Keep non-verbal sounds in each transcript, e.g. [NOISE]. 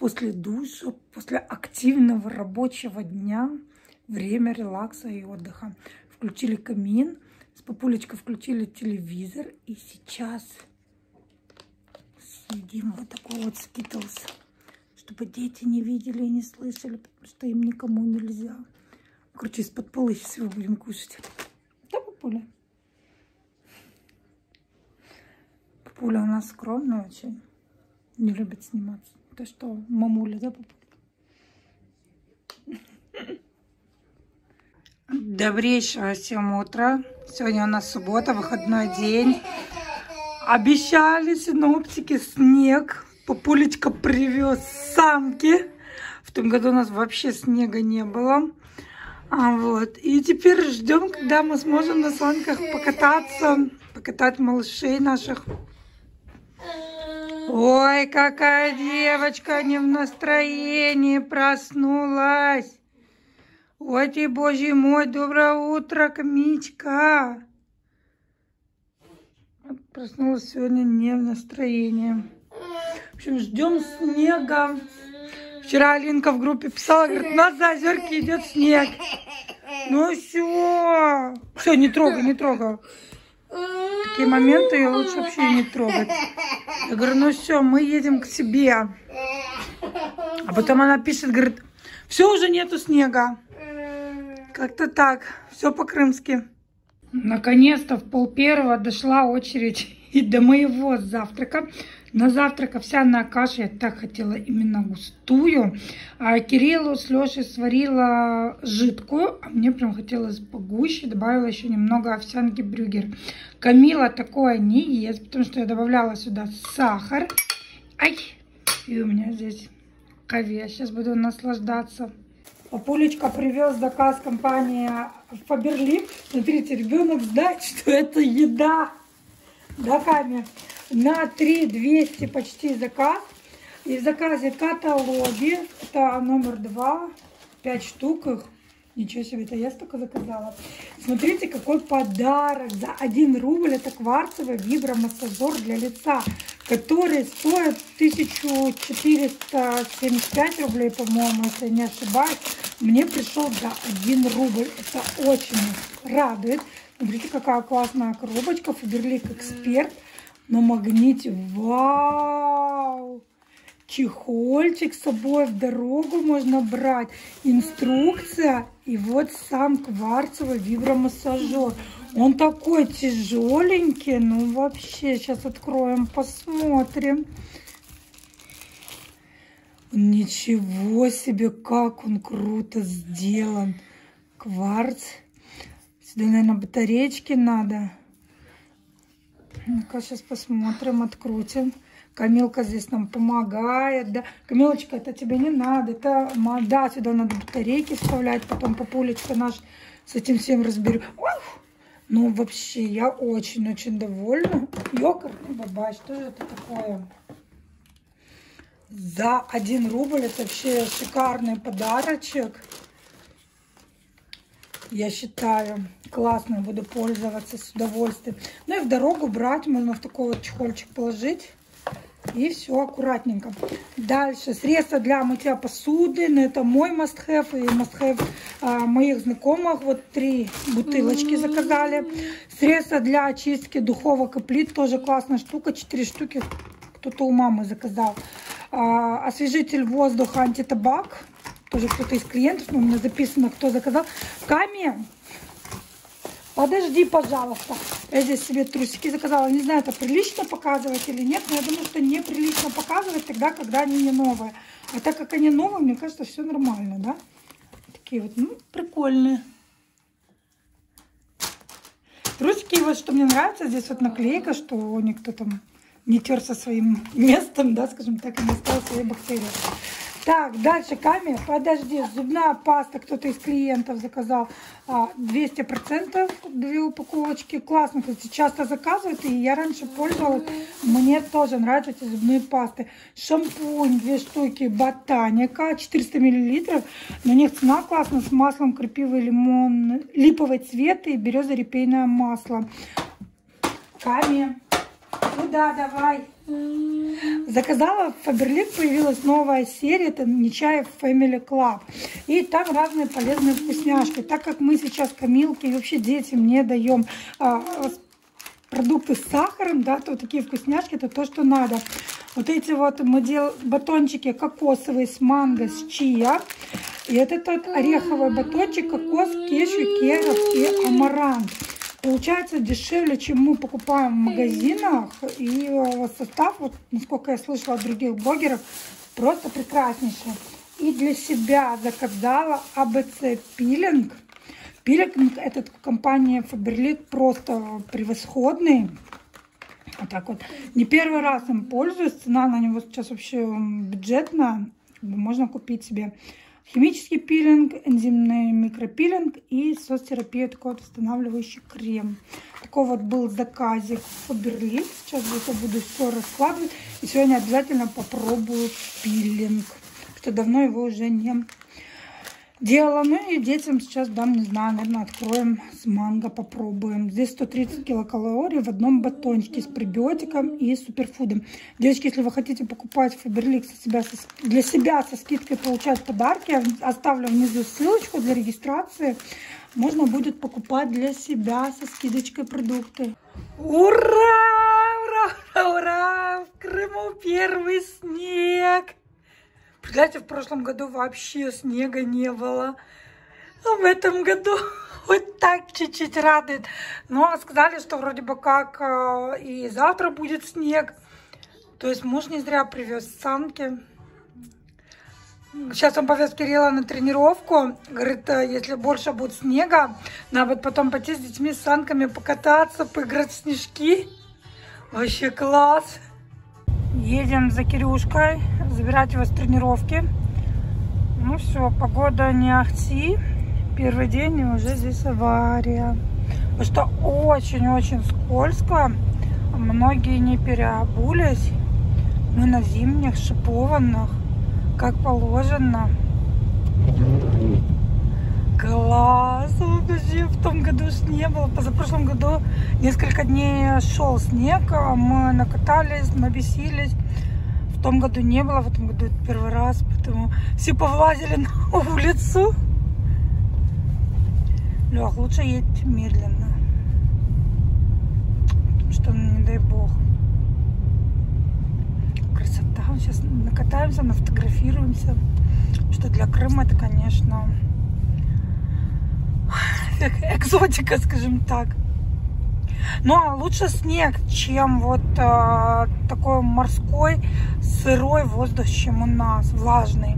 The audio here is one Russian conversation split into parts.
после душа, после активного рабочего дня, время релакса и отдыха. Включили камин, с папулечкой включили телевизор, и сейчас съедим вот такой вот скитлс, чтобы дети не видели и не слышали, потому что им никому нельзя. Короче, из-под полы сейчас его будем кушать. Да, папуля? Папуля у нас скромная очень, не любит сниматься. Ты что, мамуля, да? Добрейшего всем утра. Сегодня у нас суббота, выходной день. Обещали синоптики снег. Папулечка привез самки. В том году у нас вообще снега не было. А вот. И теперь ждем, когда мы сможем на санках покататься, покатать малышей наших. Ой, какая девочка не в настроении проснулась. Ой ты, боже мой, доброе утро, Камичка. Проснулась сегодня не в настроении. В общем, ждем снега. Вчера Алинка в группе писала, говорит, у нас за озерки идет снег. Ну все. Все, не трогай, не трогай. Такие моменты ее лучше вообще не трогать. Я говорю, ну все, мы едем к себе. А потом она пишет, говорит, все, уже нету снега. Как-то так. Все по-крымски. Наконец-то в пол первого дошла очередь [LAUGHS] и до моего завтрака. На завтрак овсяная каша, я так хотела именно густую. А Кириллу с Лешей сварила жидкую, а мне прям хотелось погуще. Добавила еще немного овсянки брюгер. Камила такое не ест, потому что я добавляла сюда сахар. Ай, и у меня здесь кове. Сейчас буду наслаждаться. Папулечка привез заказ компании Фаберлип. Смотрите, ребенок знает, что это еда. Да, Ками? На 3200 почти заказ. И в заказе каталоги. Это номер два. Пять штук их. Ничего себе, это я столько заказала. Смотрите, какой подарок. За 1 рубль это кварцевый вибромассажер для лица, который стоит 1475 рублей, по-моему, если я не ошибаюсь. Мне пришел за 1 рубль. Это очень радует. Смотрите, какая классная коробочка. Фаберлик Эксперт на магните. Вау! чехольчик с собой в дорогу можно брать, инструкция и вот сам кварцевый вибромассажер. Он такой тяжеленький, ну вообще, сейчас откроем, посмотрим. Ничего себе, как он круто сделан. Кварц. Сюда, наверное, батареечки надо. Ну-ка, сейчас посмотрим, открутим. Камилка здесь нам помогает, да. Камилочка, это тебе не надо, это, да, сюда надо батарейки вставлять, потом папулечка наш с этим всем разберет. Ну, вообще, я очень-очень довольна. Ёкарный бабай, что же это такое? За 1 рубль это вообще шикарный подарочек. Я считаю, классно, буду пользоваться с удовольствием. Ну и в дорогу брать, можно в такой вот чехольчик положить. И все аккуратненько. Дальше средства для мытья посуды. Ну, это мой must-have и must-have а, моих знакомых. Вот три бутылочки заказали. Средства для очистки духовок и плит. Тоже классная штука. Четыре штуки кто-то у мамы заказал. А, освежитель воздуха антитабак. Тоже кто-то из клиентов. Но у меня записано, кто заказал. Камень Подожди, пожалуйста. Я здесь себе трусики заказала. Не знаю, это прилично показывать или нет, но я думаю, что неприлично показывать тогда, когда они не новые. А так как они новые, мне кажется, все нормально, да? Такие вот, ну, прикольные. Трусики, вот что мне нравится, здесь вот наклейка, что никто там не тер со своим [LAUGHS] местом, да, скажем так, и не стал свои бактерии. Так, дальше камень. Подожди, зубная паста кто-то из клиентов заказал 200%, а, две упаковочки. Классно, кстати, часто заказывают, и я раньше пользовалась. Мне тоже нравятся эти зубные пасты. Шампунь, две штуки, ботаника, 400 мл. На них цена классная, с маслом крапивый лимон, липовый цвет и береза репейное масло. Камень. Куда давай? Заказала в Фаберлик, появилась новая серия, это Нечаев Family Club. И там разные полезные вкусняшки. Так как мы сейчас камилки и вообще детям не даем а, продукты с сахаром, да, то такие вкусняшки, это то, что надо. Вот эти вот мы делаем батончики кокосовые с манго, с чия. И этот ореховый батончик, кокос, кешью, керов и амарант. Получается дешевле, чем мы покупаем в магазинах. И э, состав, вот, насколько я слышала от других блогеров, просто прекраснейший. И для себя заказала АБЦ пилинг. Пилинг этот компания Faberlic просто превосходный. Вот так вот. Не первый раз им пользуюсь. Цена на него сейчас вообще бюджетная. Можно купить себе химический пилинг, энзимный микропилинг и соцтерапия, вот восстанавливающий крем. Такой вот был заказик Фаберлик. Сейчас это буду все раскладывать. И сегодня обязательно попробую пилинг. Что давно его уже не делала. Ну и детям сейчас дам, не знаю, наверное, откроем с манго, попробуем. Здесь 130 килокалорий в одном батончике с пребиотиком и суперфудом. Девочки, если вы хотите покупать Фаберлик для себя со скидкой получать подарки, я оставлю внизу ссылочку для регистрации. Можно будет покупать для себя со скидочкой продукты. Ура! Ура! Ура! В Крыму первый снег! Представляете, в прошлом году вообще снега не было. А в этом году [LAUGHS] хоть так чуть-чуть радует. Но сказали, что вроде бы как э, и завтра будет снег. То есть муж не зря привез санки. Сейчас он повез Кирилла на тренировку. Говорит, э, если больше будет снега, надо будет потом пойти с детьми с санками покататься, поиграть в снежки. Вообще класс. Едем за Кирюшкой, забирать его с тренировки. Ну все, погода не ахти. Первый день и уже здесь авария. Потому что очень-очень скользко. Многие не переобулись. Мы на зимних шипованных, как положено. Класс! Вообще в том году ж не было. Позапрошлом году несколько дней шел снег, а мы накатались, набесились. В том году не было, в этом году это первый раз, поэтому все повлазили на [LAUGHS] улицу. Лех, лучше едь медленно. Потому что, ну, не дай бог. Красота. Сейчас накатаемся, нафотографируемся. Что для Крыма это, конечно, [LAUGHS] экзотика, скажем так. Ну, а лучше снег, чем вот э, такой морской сырой воздух, чем у нас, влажный.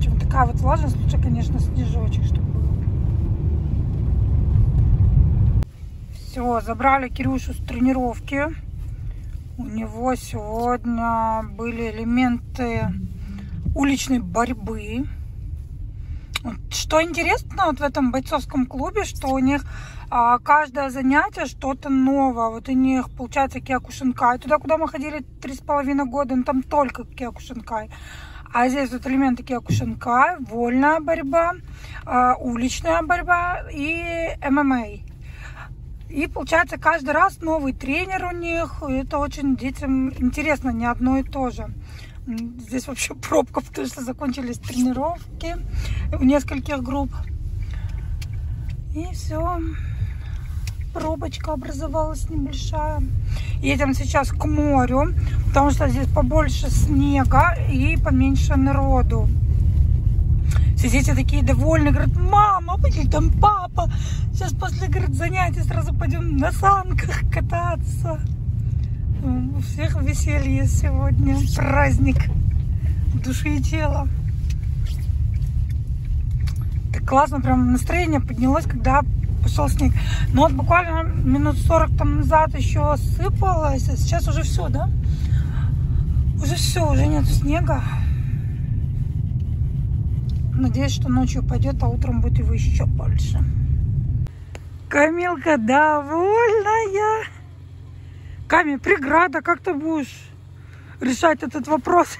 Чем такая вот влажность, лучше, конечно, снежочек, чтобы был. Все, забрали Кирюшу с тренировки. У него сегодня были элементы уличной борьбы. Что интересно вот в этом бойцовском клубе, что у них а, каждое занятие что-то новое. Вот у них получается киокушинкай. Туда, куда мы ходили три с половиной года, ну, там только киокушинкай. А здесь вот элементы киокушинкай, вольная борьба, а, уличная борьба и ММА. И получается каждый раз новый тренер у них. Это очень детям интересно, не одно и то же. Здесь вообще [LAUGHS] пробка, потому что закончились тренировки у нескольких групп. И все. Пробочка образовалась небольшая. Едем сейчас к морю, потому что здесь побольше снега и поменьше народу. Все дети такие довольны, говорят, мама, или там папа. Сейчас после говорит, занятий сразу пойдем на санках кататься. У всех веселье сегодня, праздник души и тела. Так классно, прям настроение поднялось, когда пошел снег. Но вот буквально минут 40 там назад еще сыпалось, а сейчас уже все, да? Уже все, уже нет снега. Надеюсь, что ночью пойдет, а утром будет его еще больше. Камилка довольная. Ками, преграда, как ты будешь решать этот вопрос?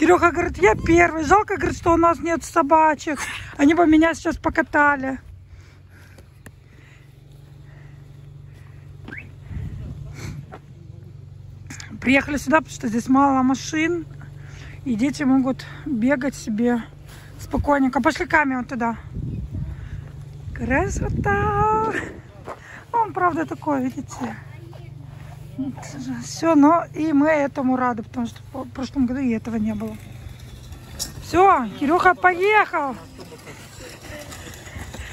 Кирюха говорит, я первый. Жалко, говорит, что у нас нет собачек. Они бы меня сейчас покатали. Приехали сюда, потому что здесь мало машин. И дети могут бегать себе спокойненько. Пошли камень туда. Красота! Он, правда, такой, видите. Все, но и мы этому рады, потому что в прошлом году и этого не было. Все, Кирюха поехал.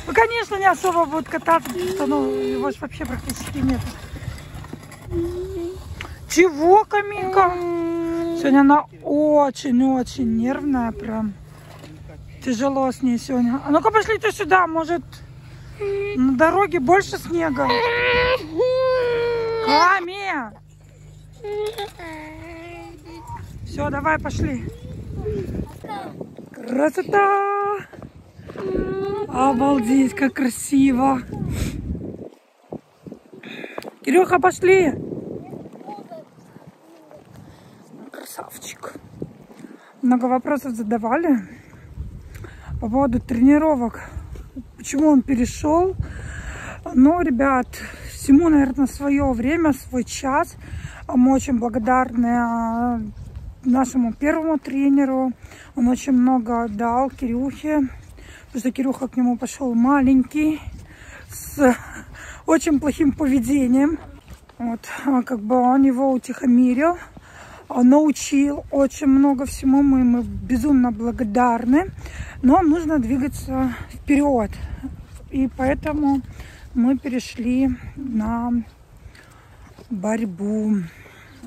Ну, конечно, не особо будет кататься, потому что ну, его вообще практически нет. Чего, Камилька? Сегодня она очень-очень нервная прям. Тяжело с ней сегодня. А ну-ка пошлите сюда, может на дороге больше снега. Все, давай, пошли. Красота! Обалдеть, как красиво. Кирюха, пошли. Красавчик. Много вопросов задавали по поводу тренировок. Почему он перешел? Ну, ребят, всему, наверное, свое время, свой час. Мы очень благодарны а, нашему первому тренеру. Он очень много дал Кирюхе. Потому что Кирюха к нему пошел маленький, с очень плохим поведением. Вот, а как бы он его утихомирил, научил очень много всему. Мы ему безумно благодарны. Но нужно двигаться вперед. И поэтому мы перешли на борьбу.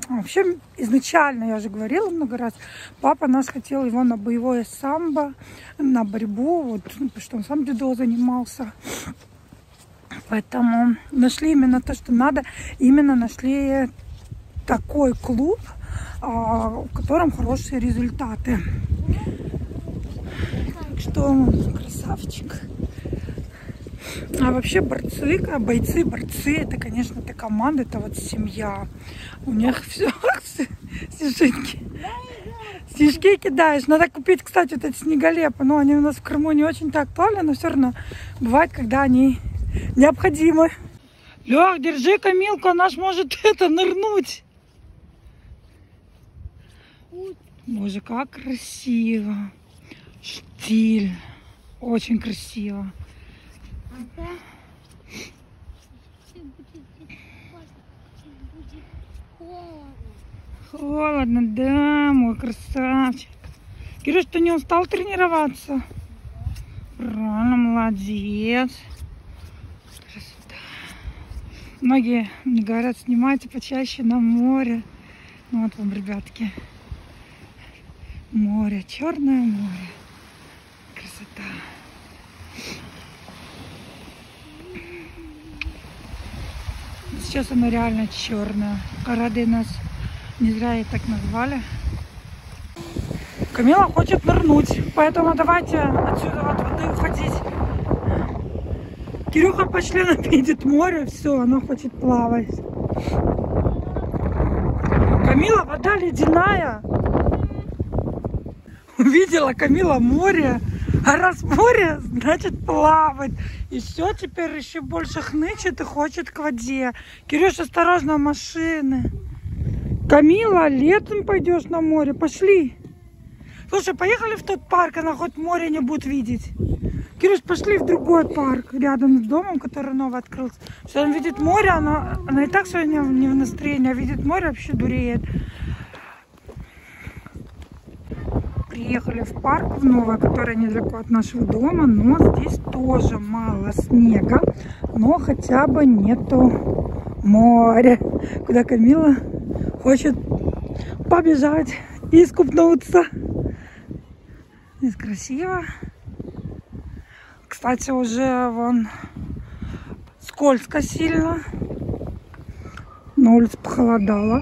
Вообще, изначально, я уже говорила много раз, папа наш хотел его на боевое самбо, на борьбу, вот, ну, потому что он сам дзюдо занимался. Поэтому нашли именно то, что надо. Именно нашли такой клуб, а, в котором хорошие результаты. Так что красавчик. А вообще борцы, бойцы, борцы, это, конечно, это команда, это вот семья. У них [LAUGHS] все снежинки. Снежки кидаешь. Надо купить, кстати, вот эти снеголепы. Но они у нас в Крыму не очень так актуальны, но все равно бывает, когда они необходимы. Лех, держи Камилку, она ж может [LAUGHS] это нырнуть. Боже, как красиво. Штиль. Очень красиво. Холодно, да, мой красавчик. Кирюш, ты не устал тренироваться? Правильно, молодец. Красота. Многие мне говорят, снимайте почаще на море. Ну, вот вам, ребятки. Море, черное море. Красота. Сейчас оно реально черное. Рады нас не зря и так назвали. Камила хочет нырнуть, поэтому давайте отсюда от воды уходить. Кирюха по членам [LAUGHS] видит море, все, она хочет плавать. Камила, вода ледяная. Увидела Камила море. [LAUGHS] А раз море, значит плавать. И все, теперь еще больше хнычет и хочет к воде. Кирюш, осторожно, машины. Камила, летом пойдешь на море, пошли. Слушай, поехали в тот парк, она хоть море не будет видеть. Кирюш, пошли в другой парк, рядом с домом, который новый открылся. Что он видит море, она, она и так сегодня не в настроении, а видит море, вообще дуреет. Приехали в парк в Новое, который недалеко от нашего дома, но здесь тоже мало снега, но хотя бы нету моря, куда Камила хочет побежать и искупнуться. Здесь красиво. Кстати, уже вон скользко сильно. На улице похолодало.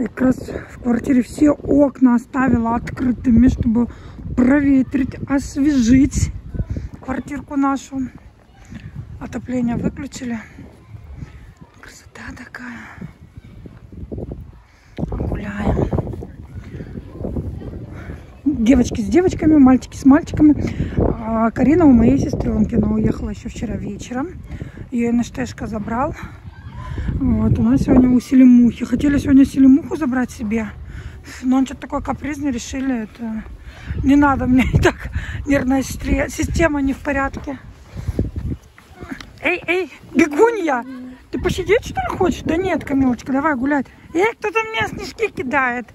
Я как раз в квартире все окна оставила открытыми, чтобы проветрить, освежить квартирку нашу. Отопление выключили. Красота такая. Гуляем. Девочки с девочками, мальчики с мальчиками. А Карина у моей сестренки. Она уехала еще вчера вечером. Ее НШТшка забрал. Вот, у нас сегодня у Селемухи. Хотели сегодня Селемуху забрать себе. Но он что-то такой капризный, решили это... Не надо мне [LAUGHS] так нервная система не в порядке. Эй, эй, бегунья! Ты посидеть что ли хочешь? Да нет, Камилочка, давай гулять. Эй, кто-то мне снежки кидает.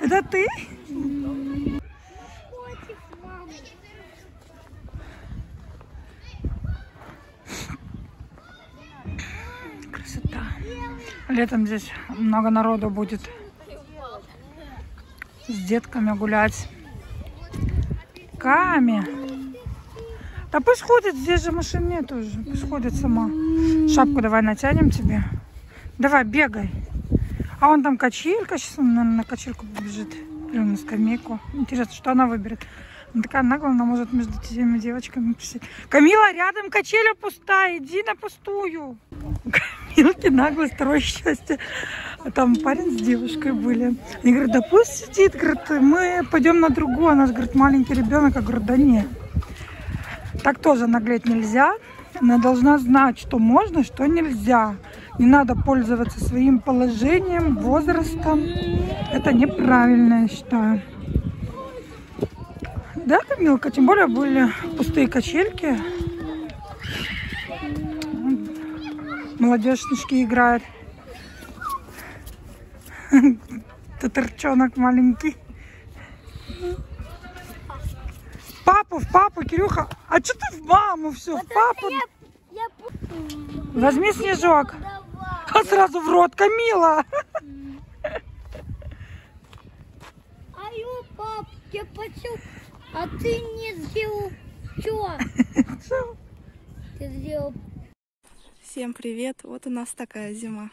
Это ты? Красота. Летом здесь много народу будет с детками гулять. Ками. Да пусть ходит, здесь же машин нет уже. Пусть ходит сама. Шапку давай натянем тебе. Давай, бегай. А он там качелька, сейчас он, наверное, на качельку побежит. Или на скамейку. Интересно, что она выберет. Она такая наглая, она может между этими девочками посидеть. Камила, рядом качеля пустая, иди на пустую. Камилки нагло второе счастье. А там парень с девушкой были. Они говорят, да пусть сидит, говорит, мы пойдем на другую. Она говорит, маленький ребенок. Я говорю, да нет. Так тоже наглеть нельзя. Она должна знать, что можно, что нельзя. Не надо пользоваться своим положением, возрастом. Это неправильно, я считаю. Да, Камилка? Тем более были пустые качельки. Молодежнички играют. [LAUGHS] Татарчонок маленький. Папу, в папу, Кирюха. А что ты в маму все? В папу. Я, я... Возьми снежок. А сразу в рот, Камила. А я пап, я почему? А ты не сделал что? [LAUGHS] Ты сделал. Всем привет! Вот у нас такая зима.